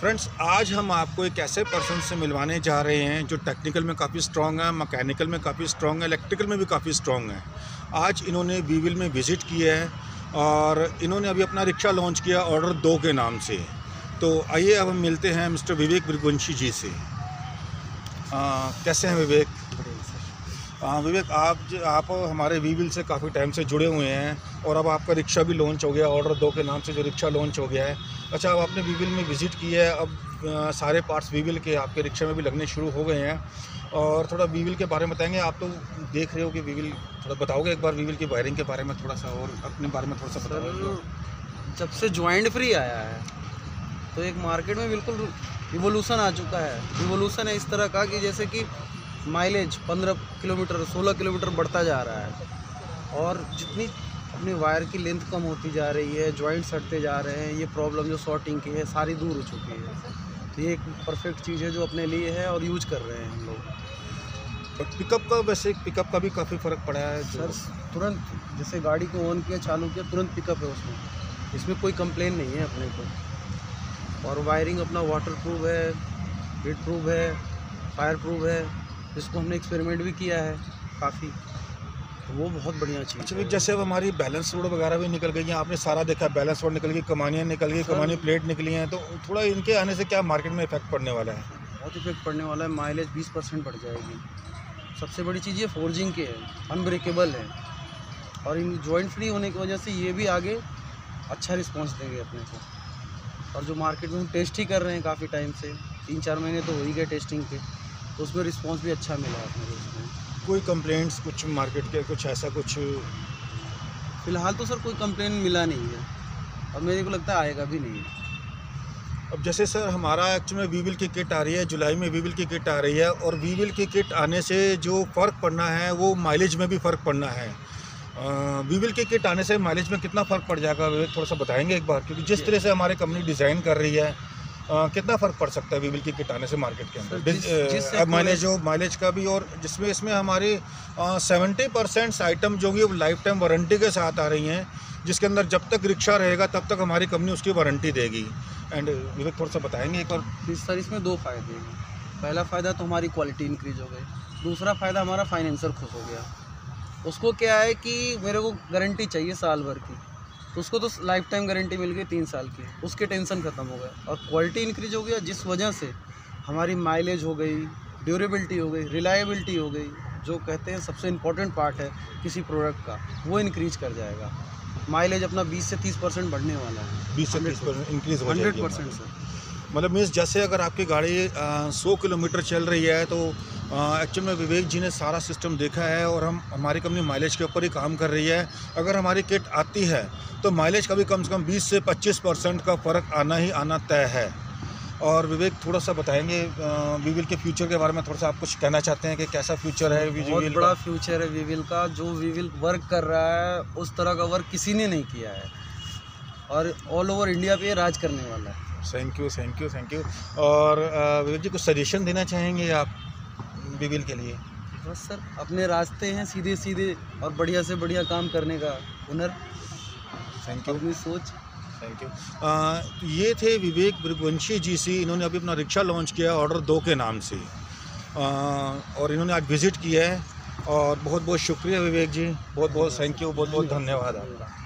Friends आज हम आपको एक ऐसे पर्सन से मिलवाने जा रहे हैं जो टेक्निकल में काफ़ी स्ट्रॉन्ग है मैकेनिकल में काफ़ी स्ट्रॉन्ग है इलेक्ट्रिकल में भी काफ़ी स्ट्रॉन्ग है। आज इन्होंने वीविल में विज़िट किया है और इन्होंने अभी अपना रिक्शा लॉन्च किया ऑर्डर दो के नाम से। तो आइए अब हम मिलते हैं मिस्टर विवेक ब्रिगवंशी जी से। आ, कैसे हैं विवेक? हाँ विवेक, आप ज- आप हमारे वीविल से काफ़ी टाइम से जुड़े हुए हैं और अब आपका रिक्शा भी लॉन्च हो गया ऑर्डर दो के नाम से जो रिक्शा लॉन्च हो गया है। अच्छा अब आपने वीविल में विज़िट किया है, अब सारे पार्ट्स वीविल के आपके रिक्शा में भी लगने शुरू हो गए हैं। और थोड़ा वीविल के बारे में बताएँगे, आप तो देख रहे हो कि वीविल थोड़ा बताओगे एक बार वीविल की वायरिंग के बारे में थोड़ा सा और अपने बारे में थोड़ा सा सर, जब से ज्वाइंट फ्री आया है तो एक मार्केट में बिल्कुल रिवोल्यूशन आ चुका है। रिवोल्यूशन है इस तरह का कि जैसे कि माइलेज 15 किलोमीटर 16 किलोमीटर बढ़ता जा रहा है। और जितनी अपनी वायर की लेंथ कम होती जा रही है जॉइंट्स हटते जा रहे हैं ये प्रॉब्लम जो शॉर्टिंग की है सारी दूर हो चुकी है। तो ये एक परफेक्ट चीज़ है जो अपने लिए है और यूज़ कर रहे हैं हम लोग। और पिकअप का वैसे पिकअप का भी काफ़ी फ़र्क पड़ा है। सर तुरंत जैसे गाड़ी को ऑन किया चालू किया तुरंत पिकअप है उसमें। इसमें कोई कंप्लेन नहीं है अपने को। और वायरिंग अपना वाटर प्रूफ है हीट प्रूफ है फायर प्रूफ है। इसको हमने एक्सपेरिमेंट भी किया है काफ़ी। तो वो बहुत बढ़िया चीज़ अच्छा है। जैसे अब हमारी बैलेंस रोड वगैरह भी निकल गई हैं आपने सारा देखा बैलेंस रोड निकल गई कमानियाँ निकल गई कमानी प्लेट निकली हैं तो थोड़ा इनके आने से क्या मार्केट में इफ़ेक्ट पड़ने वाला है? बहुत इफ़ेक्ट पड़ने वाला है माइलेज 20 परसेंट बढ़ जाएगी। सबसे बड़ी चीज़ ये फोर्जिंग के है अनब्रेकेबल है। और इन जॉइंट फ्री होने की वजह से ये भी आगे अच्छा रिस्पॉन्स देंगे अपने को। और जो मार्केट में हम टेस्ट ही कर रहे हैं काफ़ी टाइम से तीन चार महीने तो हो ही गए टेस्टिंग के। तो उसमें रिस्पांस भी अच्छा मिला अपने को कोई कंप्लेंट्स कुछ मार्केट के कुछ ऐसा कुछ? फ़िलहाल तो सर कोई कंप्लेन मिला नहीं है। और मेरे को लगता है आएगा भी नहीं। अब जैसे सर हमारा एक्चुअल में वीविल की किट आ रही है जुलाई में वीविल की किट आ रही है और वीविल की किट आने से जो फ़र्क पड़ना है वो माइलेज में भी फ़र्क पड़ना है। वीविल की किट आने से माइलेज में कितना फ़र्क पड़ जाएगा विवेक थोड़ा सा बताएँगे एक बार? क्योंकि जिस तरह से हमारी कंपनी डिज़ाइन कर रही है अ, कितना फ़र्क पड़ सकता है वीविल की किट आने से मार्केट के अंदर? माइलेज हो माइलेज का भी और जिसमें इसमें हमारी सेवेंटी परसेंट आइटम जो भी वो लाइफ टाइम वारंटी के साथ आ रही हैं जिसके अंदर जब तक रिक्शा रहेगा तब तक हमारी कंपनी उसकी वारंटी देगी। एंड विवेक थोड़ा सा बताएँगे एक बार फिर सर इसमें दो फ़ायदे हैं। पहला फ़ायदा तो हमारी क्वालिटी इंक्रीज हो गई। दूसरा फ़ायदा हमारा फाइनेंसर खुश हो गया। उसको क्या है कि मेरे को गारंटी चाहिए साल भर की। तो उसको तो लाइफ टाइम गारंटी मिल गई तीन साल की। उसके टेंशन ख़त्म हो गया और क्वालिटी इंक्रीज हो गया जिस वजह से हमारी माइलेज हो गई ड्यूरेबिलिटी हो गई रिलायबिलिटी हो गई जो कहते हैं सबसे इम्पोर्टेंट पार्ट है किसी प्रोडक्ट का वो इंक्रीज कर जाएगा। माइलेज अपना 20 से 30 परसेंट बढ़ने वाला है। बीस से तीस परसेंट इंक्रीज हो हंड्रेड परसेंट सर मतलब मीन्स जैसे अगर आपकी गाड़ी सौ किलोमीटर चल रही है तो एक्चुअल में विवेक जी ने सारा सिस्टम देखा है और हम हमारी कंपनी माइलेज के ऊपर ही काम कर रही है। अगर हमारी किट आती है तो माइलेज का भी कम से कम 20 से 25 परसेंट का फ़र्क आना ही आना तय है। और विवेक थोड़ा सा बताएँगे वीविल के फ्यूचर के बारे में थोड़ा सा आप कुछ कहना चाहते हैं कि कैसा फ्यूचर है बहुत बड़ा फ्यूचर है वीविल का। जो वीविल वर्क कर रहा है उस तरह का वर्क किसी ने नहीं किया है। और ऑल ओवर इंडिया पे राज करने वाला है। Thank you thank you thank you और विवेक जी कुछ सजेशन देना चाहेंगे आप? वीविल के लिए। बस सर अपने रास्ते हैं सीधे सीधे और बढ़िया से बढ़िया काम करने का हुनर। थैंक यू अपनी सोच। थैंक यू ये थे विवेक ब्रिगवंशी जी सी इन्होंने अभी अपना रिक्शा लॉन्च किया है ऑर्डर दो के नाम से। अ, और इन्होंने आज विज़िट किया है और बहुत बहुत शुक्रिया विवेक जी बहुत बहुत थैंक यू बहुत बहुत धन्यवाद आपका।